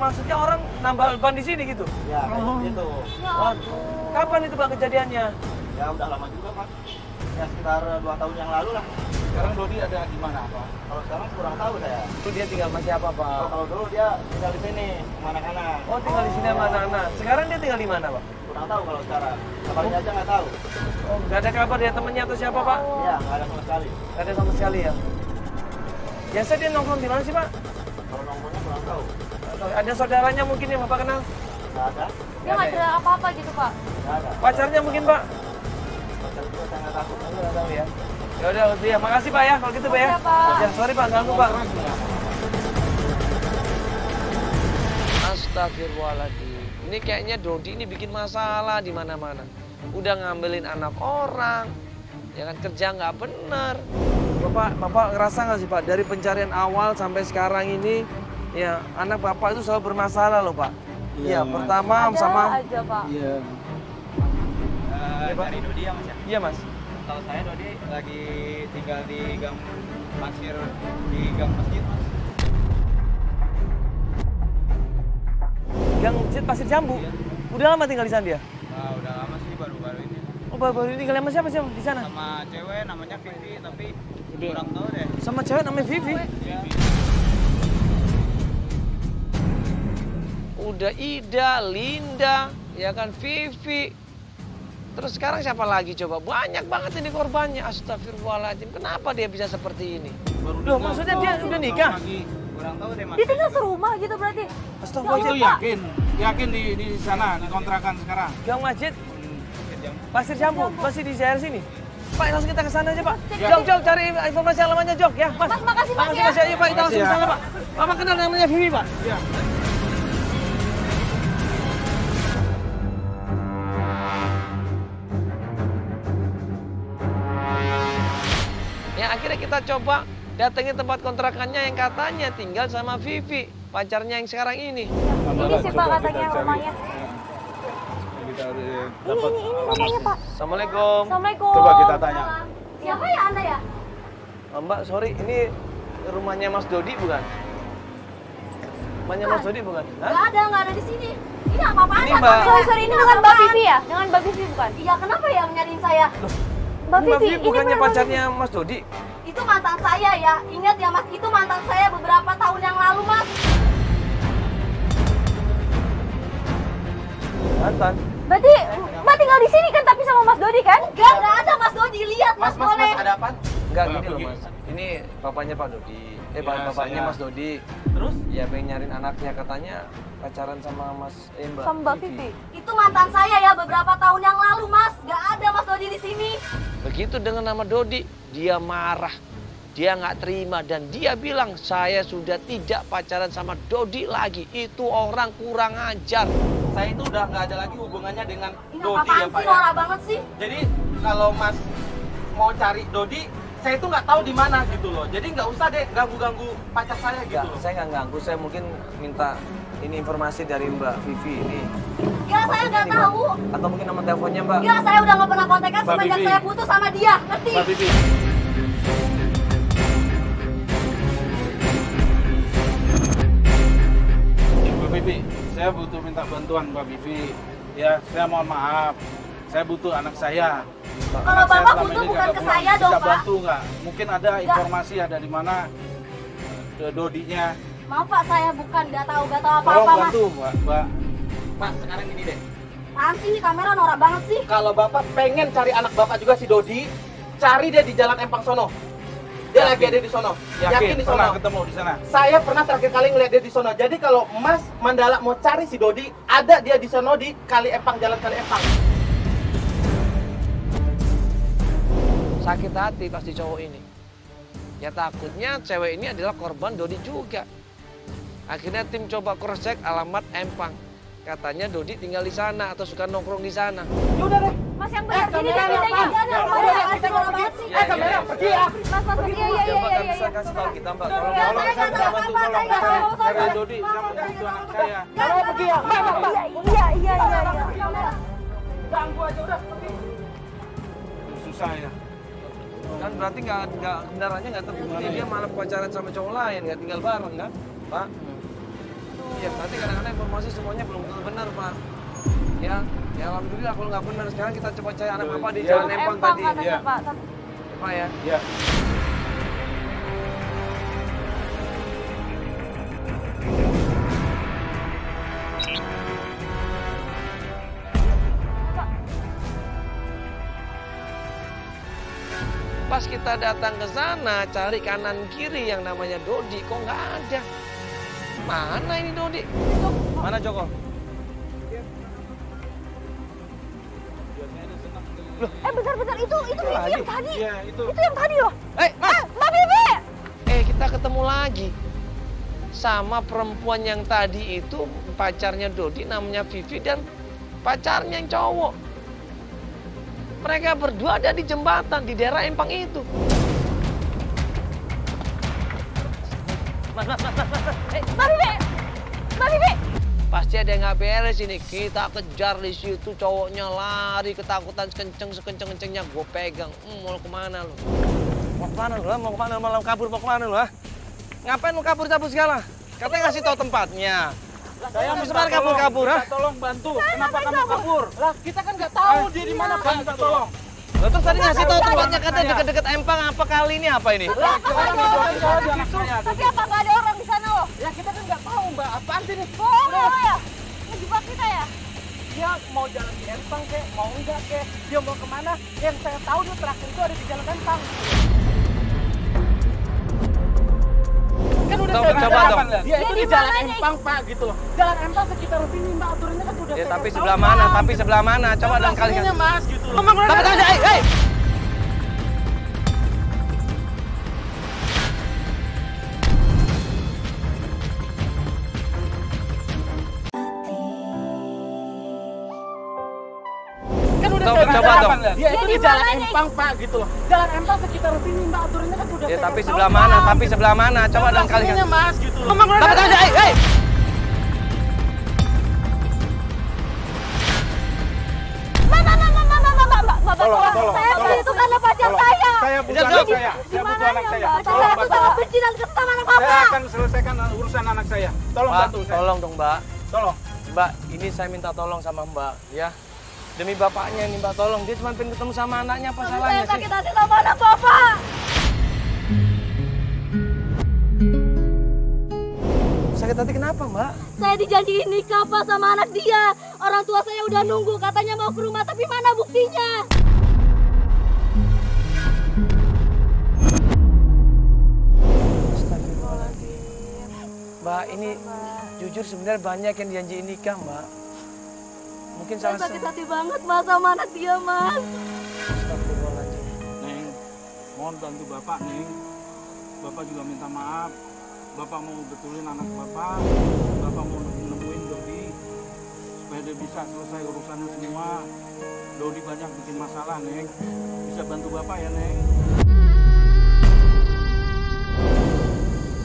maksudnya orang nambal ban di sini gitu. Ya, Oh. gitu. Ya Waduh. Kapan itu Pak kejadiannya? Ya udah lama juga Pak. Ya sekitar dua tahun yang lalu lah. Sekarang Dodi ada di mana Pak? Kalau sekarang kurang tahu saya. Itu dia tinggal sama siapa Kalau, Pak? kalau dulu dia tinggal di sini, sama anak-anak. Oh tinggal di sini sama anak-anak. Sekarang dia tinggal di mana Pak? Kurang tahu kalau sekarang. Kabarnya aja nggak tahu. Oh nggak ada kabar dia temennya atau siapa Pak? Iya, nggak ada sama sekali. Nggak ada sama sekali ya. Biasa dia nongkrong di mana sih Pak? Kalau nongkrongnya kurang tahu. Ada saudaranya mungkin yang Bapak kenal? Nggak ada, Dia nggak ada apa-apa gitu Pak. nggak ada. Pacarnya mungkin Pak? Pacar juga saya nggak tahu. Aku nggak tahu ya. Ya udah, ya makasih Pak ya kalau gitu Pak ya. Ya sorry Pak, ganggu Pak. Astagfirullahaladzim. Ini kayaknya Dodi ini bikin masalah di mana-mana. Udah ngambilin anak orang, ya kan kerja nggak bener. Bapak, bapak ngerasa nggak sih Pak dari pencarian awal sampai sekarang ini, ya anak bapak itu selalu bermasalah loh Pak. Iya, Iya, Mas. pertama Ada sama, aja Pak. Iya. Eh, dari Dodi ya Mas ya? iya Mas. Tahu saya Dodi lagi tinggal di gang pasir di gang masjid Mas. Gang Masjid Pasir Jambu. Iya. Udah lama tinggal di sana dia? Nah, udah lama sih baru-baru ini. Oh baru-baru ini tinggal sama siapa sih di sana? Sama cewek namanya Vivi tapi kurang tahu deh. Sama cewek namanya Vivi. Iya. Udah Ida, Linda, ya kan Vivi. Terus sekarang siapa lagi coba? Banyak banget ini korbannya. Astagfirullahaladzim. Kenapa dia bisa seperti ini? Baru Loh, dengar. maksudnya dia udah nikah? Lagi. Kurang tahu deh Mas. Dia tinggal serumah gitu berarti. Itu Astagfirullahaladzim. yakin, yakin di di sana, di kontrakan sekarang. Gang Masjid, Jam Pasir Jambu, masih di daerah sini. Pak, langsung kita ke sana aja, Pak. Ya. Jok, Jok, cari informasi alamatnya, Jok, ya, Mas. Mas, makasih, Mas, Makasih, ya. Mas, ya, Iya, Pak, kita langsung ke ya. sana, Pak. Bapak kenal namanya Vivi, Pak? Iya. Kita coba datengin tempat kontrakannya yang katanya tinggal sama Vivi, pacarnya yang sekarang ini. Ini sih Pak katanya rumahnya. Kita ada Ini, ini, ini rumahnya Pak. Assalamualaikum. Assalamualaikum. Coba kita tanya. Siapa ya Anda ya? Oh, Mbak, sorry, ini rumahnya Mas Dodi bukan? Rumahnya Mas Dodi bukan? Hah? Gak ada, gak ada di sini. Ini apa-apaan Ini, ya? Mbak. Sorry, sorry, ini dengan Mbak Vivi ya? Dengan Mbak Vivi bukan? Iya, kenapa yang nyariin saya? Mbak Mbak Vivi, Vivi ini bukannya pacarnya Mas Dodi? Itu mantan saya ya. Ingat ya Mas, itu mantan saya beberapa tahun yang lalu Mas. Mantan. Berarti Mbak tinggal di sini kan tapi sama Mas Dodi kan? Enggak, enggak ada Mas Dodi. Lihat Mas, boleh. apa? Enggak Mbak, gini loh. Mas. Ini bapaknya Pak Dodi. Eh, Ya, bapaknya saya. Mas Dodi. Terus? Ya pengen nyariin anaknya katanya pacaran sama Mas eh, Mbak Sama Mbak Vivi. Itu mantan saya ya beberapa tahun yang lalu Mas. Enggak ada Mas Dodi di sini. Begitu dengan nama Dodi, dia marah. Dia nggak terima dan dia bilang saya sudah tidak pacaran sama Dodi lagi. Itu orang kurang ajar. Saya itu udah nggak ada lagi hubungannya dengan Ini Dodi ya Pak sih, ya. norak banget sih. Jadi kalau Mas mau cari Dodi, saya itu nggak tahu di mana gitu loh. Jadi nggak usah deh ganggu-ganggu pacar saya gitu Enggak, loh. saya nggak ganggu. Saya mungkin minta ini informasi dari Mbak Vivi ini. Ya saya nggak Ini, Mbak. tahu. Atau mungkin nomor teleponnya Mbak. Ya saya udah nggak pernah kontekan Mbak semenjak Vivi. saya putus sama dia. Ngerti? Mbak Vivi. Mbak Vivi, saya butuh minta bantuan Mbak Vivi. Ya, saya mohon maaf. Saya butuh anak saya. Kalau Bapak selama butuh ini bukan ke saya dong, Pak. bantu nggak? Mungkin ada informasi ada di mana eh, Dodinya. Maaf Pak, saya bukan nggak tahu nggak tahu Tolong apa-apa Mas. bantu, Mbak. Mbak. Mas sekarang gini deh. Apaan sih ini kamera norak banget sih? Kalau Bapak pengen cari anak Bapak juga si Dodi, cari dia di Jalan Empang sono. Dia lagi ada di sono. Yakin, di sono. pernah ketemu di sana. Saya pernah terakhir kali ngeliat dia di sono. Jadi kalau Mas Mandala mau cari si Dodi, ada dia di sono di Kali Empang, Jalan Kali Empang. Sakit hati pasti cowok ini. Ya takutnya cewek ini adalah korban Dodi juga. Akhirnya tim coba cross check alamat Empang. Katanya Dodi tinggal di sana atau suka nongkrong di sana. Ya udah deh. Mas yang benar gini kamera, deh Ya, ya, ya, ya, Eh kamera ya. pergi ya. Mas, mas, iya, iya, Coba iya, kan iya, bisa iya. kasih tahu kita Mbak. Ya, Tolong, saya tolong. saya tahu bantu, apa-apa, tolong. saya- Dodi, saya mau bantu anak saya. Kamera pergi ya. Iya, iya, iya, iya, iya. Ganggu aja udah. Susah ya. Kan berarti nggak nggak kebenarannya nggak terbukti dia malah pacaran sama cowok lain nggak tinggal bareng kan, Pak? ya nanti kadang-kadang informasi semuanya belum tentu benar pak ya ya alhamdulillah kalau nggak benar sekarang kita coba cari anak Ya, bapak di ya. jalan Empang tadi Iya. Pak. Tapi pak ya kita datang ke sana cari kanan kiri yang namanya Dodi kok nggak ada mana ini Dodi mana Joko eh bentar-bentar itu itu lagi? yang tadi. Iya, itu. Itu yang tadi loh. eh Mas Eh, Mbak Vivi. eh kita ketemu lagi sama perempuan yang tadi itu pacarnya Dodi namanya Vivi dan pacarnya yang cowok mereka berdua ada di jembatan di daerah Empang itu. Mas mas mas mas, mas. Pasti ada yang nggak beres ini. Kita kejar di situ cowoknya lari ketakutan kenceng sekenceng kencengnya gue pegang. Hmm, mau ke mana lu? Mau ke mana lu mau ke mana? Malam kabur mau ke mana lu ha? ngapain lu kabur kabur segala? Katanya ngasih tahu tempatnya Saya minta kabur-kabur, minta ha? Tolong bantu. Kenapa kamu kabur? Lah, kita kan nggak tahu dia di mana Saya minta tolong. Lo terus tadi ngasih tahu tempatnya katanya deket-deket Empang apa kali ini apa ini? Lah, kan Saya saya. Tapi apa nggak ada orang di sana loh? Ya kita kan nggak tahu mbak, apaan sih ini? Bohong lo ya. Ngejebak kita ya. Dia mau jalan di Empang kek, mau enggak kek, dia mau ke mana? Yang saya tahu dia terakhir itu ada di jalan Empang. Kan udah Coba- dong. Dia Dia itu di jalan? Empang pak gitu loh. Jalan Empang sekitar sini mbak aturannya kan udah Ya tapi sebelah tahu, mana? Tapi sebelah mana? Coba dong kali Sininya, mas gitu loh. Tapi tapi hei hei. dia itu di jalan Empang pak gitu jalan Empang sekitar sini mbak aturannya kan udah ya, tapi sebelah mana tapi sebelah mana? Coba dong kali kan mas gitu loh. Tapi tadi hei hei Tolong, Mbak. Bantu saya. Tolong dong, Mbak. Tolong. Mbak, ini saya minta tolong sama Mbak, ya. Demi bapaknya nih Mbak tolong. Dia cuma pengen ketemu sama anaknya apa Tapi salahnya saya sih? sakit hati sama anak bapak. Sakit hati kenapa Mbak? Saya dijanjiin nikah pak sama anak dia. Orang tua saya udah nunggu, katanya mau ke rumah, tapi mana buktinya? Astagfirullahaladzim. Mbak, ini jujur sebenarnya banyak yang dijanjiin nikah Mbak. Mungkin Saya salah sakit satu. hati banget mas sama anak dia mas. Neng, mohon bantu Bapak, Neng. Bapak juga minta maaf. Bapak mau betulin anak Bapak. Bapak mau nemuin Dodi. Supaya dia bisa selesai urusannya semua. Dodi banyak bikin masalah, Neng. Bisa bantu Bapak ya, Neng.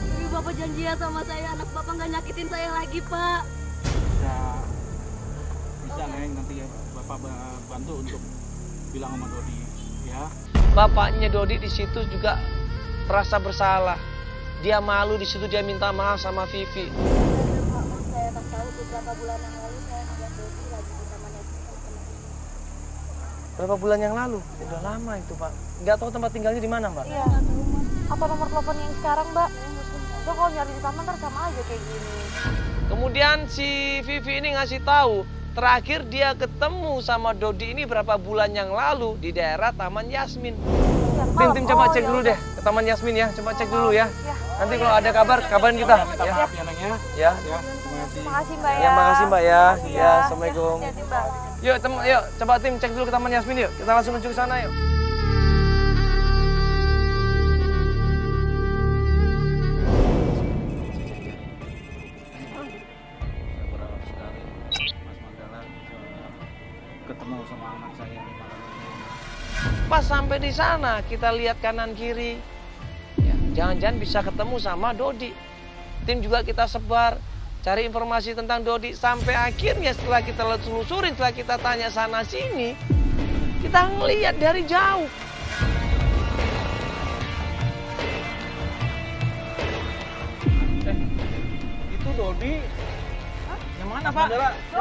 Tapi bapak janji ya sama saya, anak bapak nggak nyakitin saya lagi pak. Neng. Nanti ya Bapak ba- bantu untuk bilang sama Dodi. Ya. Bapaknya Dodi di situ juga merasa bersalah. Dia malu di situ dia minta maaf sama Vivi. Saya tahu beberapa bulan yang lalu saya ngeliat Dodi lagi di taman Berapa bulan yang lalu? Udah lama itu Pak. Nggak tahu tempat tinggalnya di mana Mbak? Iya. Apa nomor telepon yang sekarang mbak? Lo kalau nyari di taman ntar sama aja kayak gini. Kemudian si Vivi ini ngasih tahu terakhir dia ketemu sama Dodi ini berapa bulan yang lalu di daerah Taman Yasmin. Tim tim coba cek dulu deh ke Taman Yasmin ya, coba cek dulu ya. Nanti kalau ada kabar kabarin kita ya. ya, ya. Ya. Ya, terima kasih. Mbak ya. Ya makasih Mbak ya. Ya, Assalamualaikum. Yuk, tem yuk coba tim cek dulu ke Taman Yasmin yuk. Kita langsung menuju ke sana yuk. Sampai di sana kita lihat kanan kiri. Ya, jangan-jangan bisa ketemu sama Dodi. Tim juga kita sebar cari informasi tentang Dodi sampai akhirnya setelah kita telusurin, setelah kita tanya sana sini, kita ngelihat dari jauh. Eh, itu Dodi Mana Pak?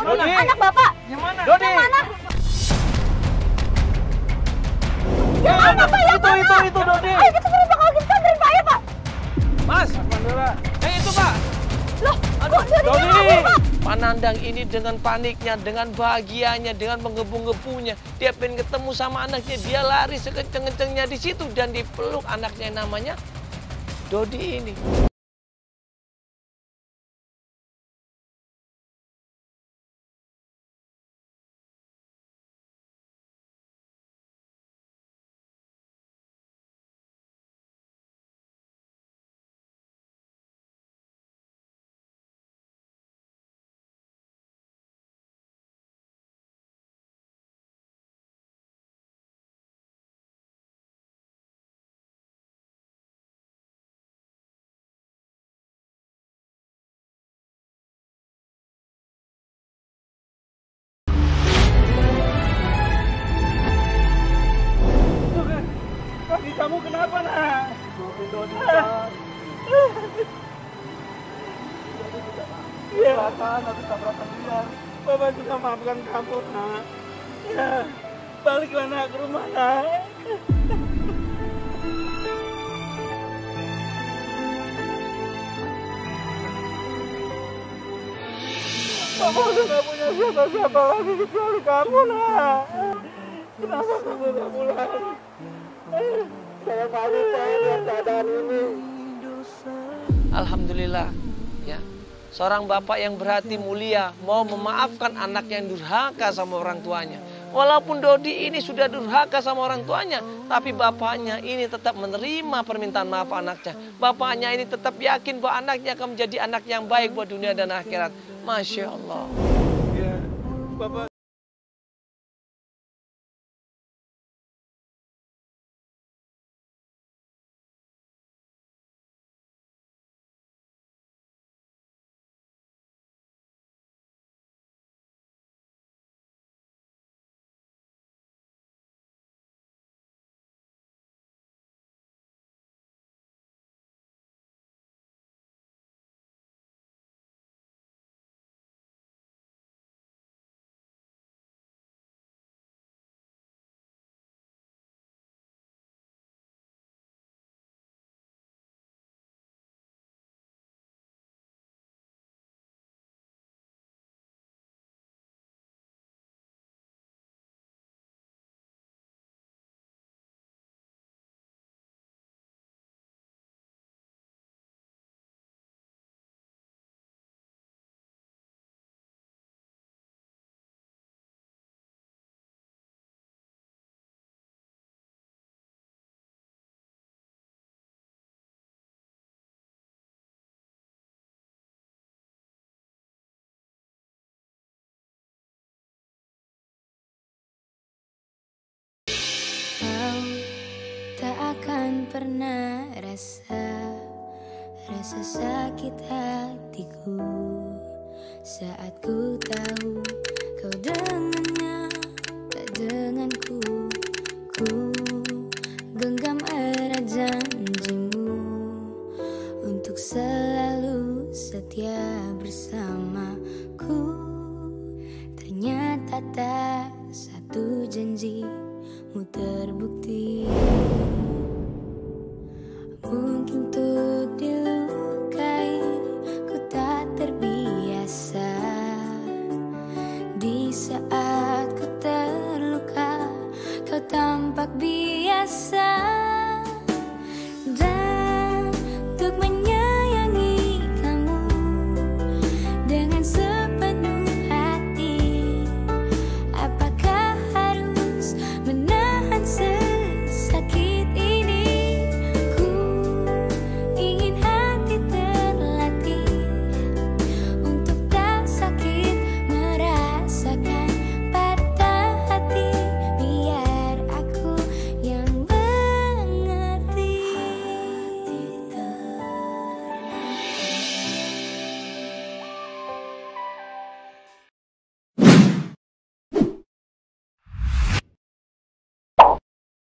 Dodi, anak bapak. Yang mana? Dodi. Yang mana? Yang mana pak? Yang Itu, mana? itu, itu, Dodi. Ayo kita suruh bakal kita samperin pak ya pak. Mas, Mandala. eh itu Pak. Loh, kok Dodi Dodi. kabur pak? Pak Nandang ini dengan paniknya, dengan bahagianya, dengan menggebu-gebunya, dia pengen ketemu sama anaknya, dia lari sekenceng-kencengnya di situ dan dipeluk anaknya yang namanya Dodi ini. Kamu kenapa nak? Iya, kan habis tabrakan dia. Bapak juga maafkan kamu nak. Ya, baliklah nak ke rumah nak. Kamu udah gak punya siapa-siapa lagi kecuali kamu nak. Keadaan ini. Alhamdulillah, ya. Seorang bapak yang berhati mulia mau memaafkan anak yang durhaka sama orang tuanya. Walaupun Dodi ini sudah durhaka sama orang tuanya, tapi bapaknya ini tetap menerima permintaan maaf anaknya. Bapaknya ini tetap yakin bahwa anaknya akan menjadi anak yang baik buat dunia dan akhirat. Masya Allah. Ya, Bapak pernah rasa Rasa sakit hatiku. Saat ku tahu kau dengannya Tak denganku Ku